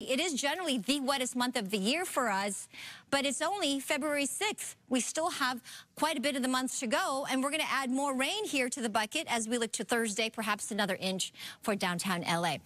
It is generally the wettest month of the year for us, but it's only February 6th. We still have quite a bit of the month to go, and we're going to add more rain here to the bucket as we look to Thursday, perhaps another inch for downtown LA.